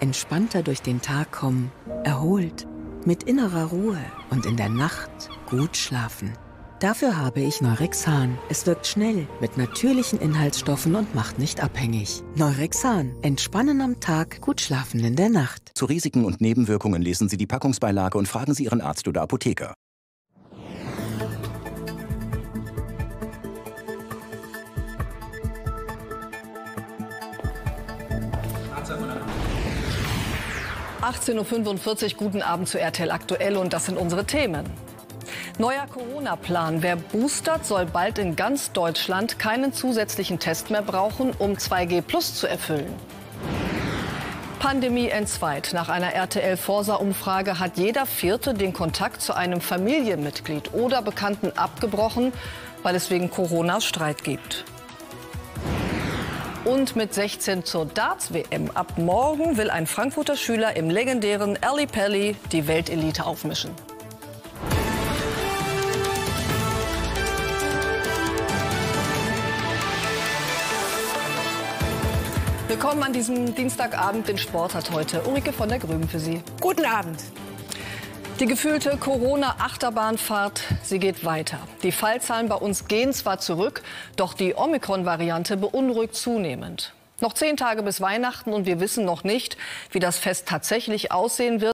entspannter durch den Tag kommen, erholt, mit innerer Ruhe und in der Nacht gut schlafen. Dafür habe ich Neurexan. Es wirkt schnell, mit natürlichen Inhaltsstoffen und macht nicht abhängig. Neurexan. Entspannen am Tag, gut schlafen in der Nacht. Zu Risiken und Nebenwirkungen lesen Sie die Packungsbeilage und fragen Sie Ihren Arzt oder Apotheker. ...18.45 Uhr, guten Abend zu RTL Aktuell und das sind unsere Themen. Neuer Corona-Plan. Wer boostert, soll bald in ganz Deutschland keinen zusätzlichen Test mehr brauchen, um 2G Plus zu erfüllen. Pandemie entzweit. Nach einer RTL-Forsa-Umfrage hat jeder Vierte den Kontakt zu einem Familienmitglied oder Bekannten abgebrochen, weil es wegen Corona Streit gibt. Und mit 16 zur Darts-WM. Ab morgen will ein Frankfurter Schüler im legendären Ali Pelli die Weltelite aufmischen. Willkommen an diesem Dienstagabend. Den Sport hat heute Ulrike von der Grüben für Sie. Guten Abend. Die gefühlte Corona-Achterbahnfahrt, sie geht weiter. Die Fallzahlen bei uns gehen zwar zurück, doch die Omikron-Variante beunruhigt zunehmend. Noch zehn Tage bis Weihnachten und wir wissen noch nicht, wie das Fest tatsächlich aussehen wird.